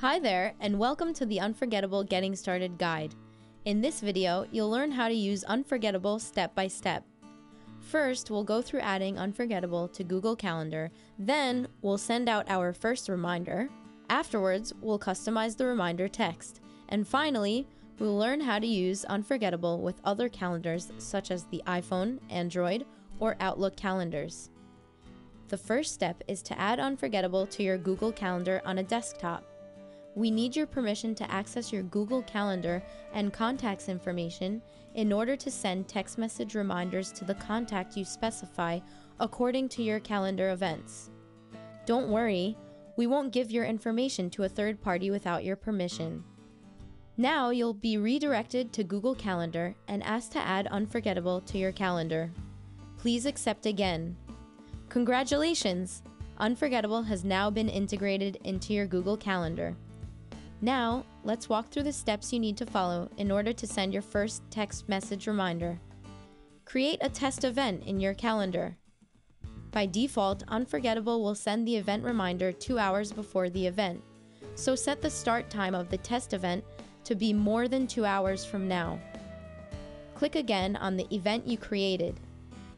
Hi there, and welcome to the Un4gettable Getting Started Guide. In this video, you'll learn how to use Un4gettable step by step. First, we'll go through adding Un4gettable to Google Calendar, then, we'll send out our first reminder. Afterwards, we'll customize the reminder text. And finally, we'll learn how to use Un4gettable with other calendars such as the iPhone, Android, or Outlook calendars. The first step is to add Un4gettable to your Google Calendar on a desktop. We need your permission to access your Google Calendar and contacts information in order to send text message reminders to the contact you specify according to your calendar events. Don't worry, we won't give your information to a third party without your permission. Now you'll be redirected to Google Calendar and asked to add Un4gettable to your calendar. Please accept again. Congratulations! Un4gettable has now been integrated into your Google Calendar. Now, let's walk through the steps you need to follow in order to send your first text message reminder. Create a test event in your calendar. By default, Un4gettable will send the event reminder two hours before the event, so set the start time of the test event to be more than two hours from now. Click again on the event you created.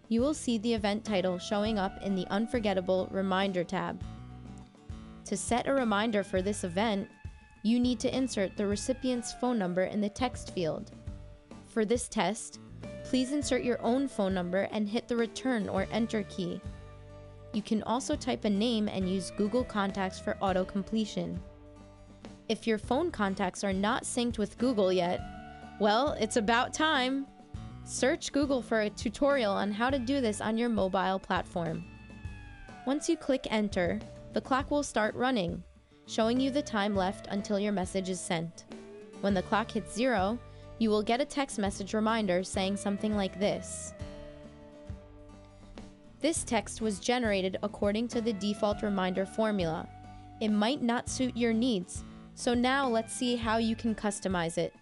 You will see the event title showing up in the Un4gettable Reminder tab. To set a reminder for this event, you need to insert the recipient's phone number in the text field. For this test, please insert your own phone number and hit the return or enter key. You can also type a name and use Google Contacts for auto completion. If your phone contacts are not synced with Google yet, well, it's about time! Search Google for a tutorial on how to do this on your mobile platform. Once you click enter, the clock will start running showing you the time left until your message is sent. When the clock hits zero, you will get a text message reminder saying something like this. This text was generated according to the default reminder formula. It might not suit your needs, so now let's see how you can customize it.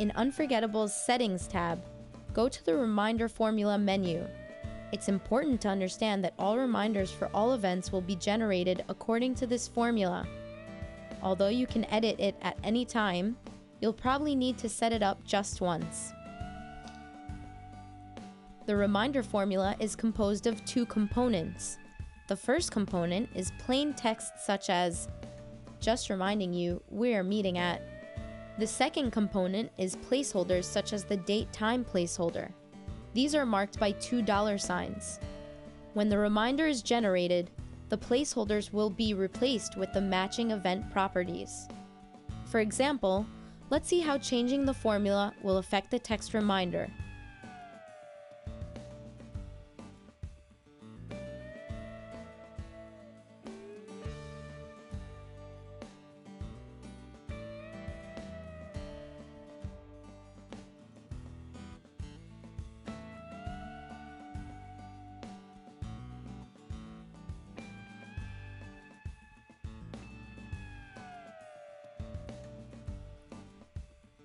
In Un4gettable's Settings tab, go to the Reminder Formula menu it's important to understand that all reminders for all events will be generated according to this formula. Although you can edit it at any time, you'll probably need to set it up just once. The reminder formula is composed of two components. The first component is plain text such as, just reminding you we're meeting at. The second component is placeholders such as the date time placeholder. These are marked by two dollar signs. When the reminder is generated, the placeholders will be replaced with the matching event properties. For example, let's see how changing the formula will affect the text reminder.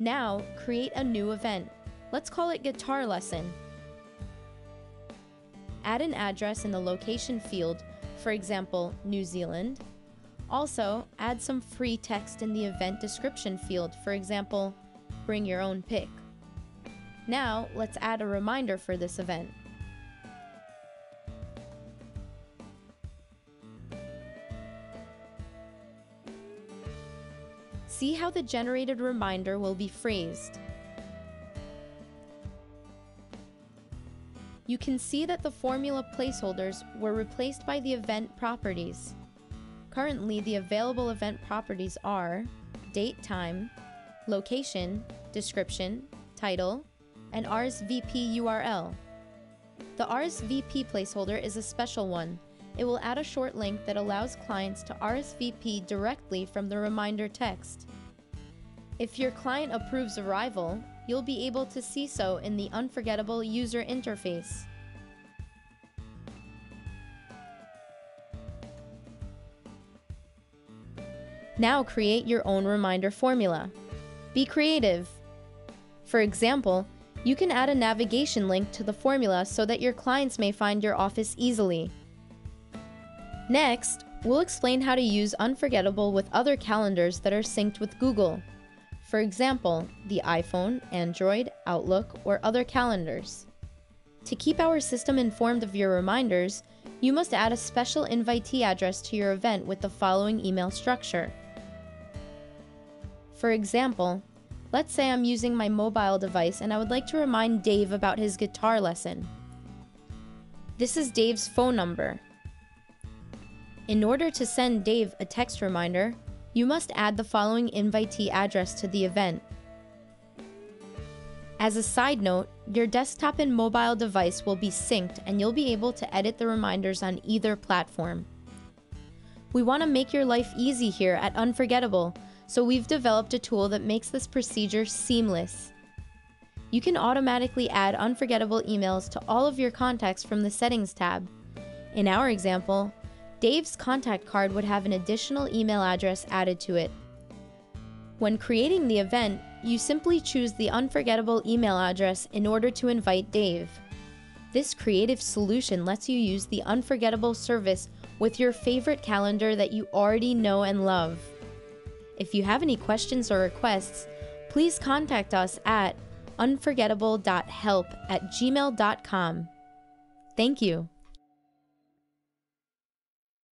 Now, create a new event. Let's call it Guitar Lesson. Add an address in the location field, for example, New Zealand. Also, add some free text in the event description field, for example, bring your own pick. Now, let's add a reminder for this event. See how the generated reminder will be phrased. You can see that the formula placeholders were replaced by the event properties. Currently, the available event properties are date time, location, description, title, and RSVP URL. The RSVP placeholder is a special one. It will add a short link that allows clients to RSVP directly from the reminder text. If your client approves arrival, you'll be able to see so in the un4gettable user interface. Now create your own reminder formula. Be creative. For example, you can add a navigation link to the formula so that your clients may find your office easily. Next, We'll explain how to use Un4gettable with other calendars that are synced with Google. For example, the iPhone, Android, Outlook, or other calendars. To keep our system informed of your reminders, you must add a special invitee address to your event with the following email structure. For example, let's say I'm using my mobile device and I would like to remind Dave about his guitar lesson. This is Dave's phone number. In order to send Dave a text reminder, you must add the following invitee address to the event. As a side note, your desktop and mobile device will be synced and you'll be able to edit the reminders on either platform. We want to make your life easy here at Un4gettable, so we've developed a tool that makes this procedure seamless. You can automatically add un4gettable emails to all of your contacts from the Settings tab. In our example, Dave's contact card would have an additional email address added to it. When creating the event, you simply choose the un4gettable email address in order to invite Dave. This creative solution lets you use the un4gettable service with your favorite calendar that you already know and love. If you have any questions or requests, please contact us at un4gettable.help at gmail.com. Thank you.